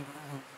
Mm-hmm.